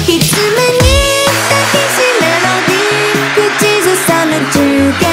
いつもに抱きしめのディ口ずさむ中継